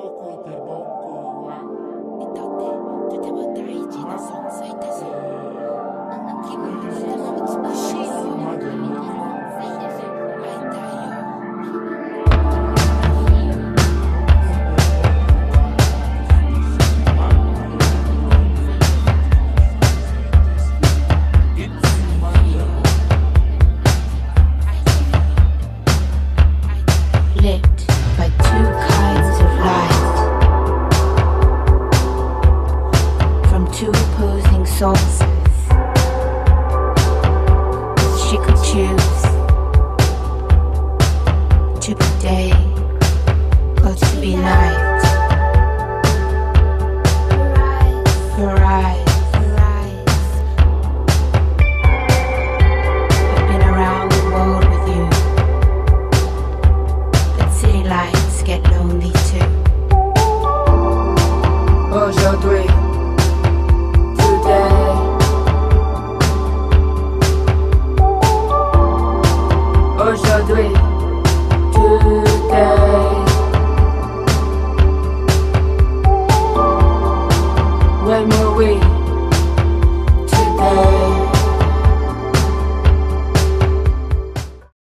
世界で僕は。とても大事な存在。two opposing souls. She could choose to be day.